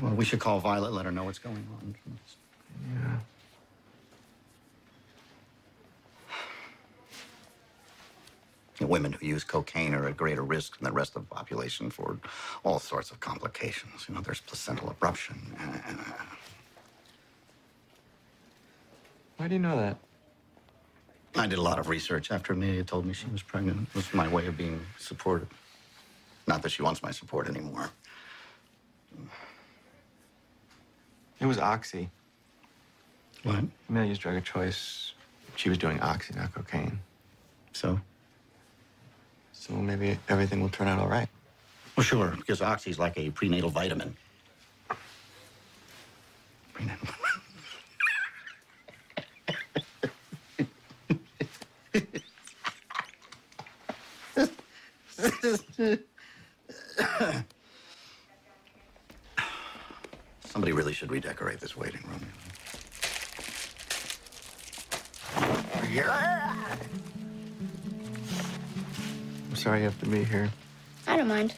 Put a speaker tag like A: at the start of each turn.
A: Well, we should call Violet, let her know what's going on.
B: Yeah.
A: You women who use cocaine are at greater risk than the rest of the population for all sorts of complications. You know, there's placental abruption. Uh,
B: Why do you know that?
A: I did a lot of research after Amelia told me she was pregnant. It was my way of being supportive. Not that she wants my support anymore.
B: It was Oxy.
A: What?
B: Amelia's drug of choice. She was doing Oxy, not cocaine.
A: So?
B: So maybe everything will turn out all right.
A: Well, sure, because Oxy's like a prenatal vitamin. Prenatal. Somebody really should redecorate this waiting room.
B: I'm sorry you have to be here.
C: I don't mind.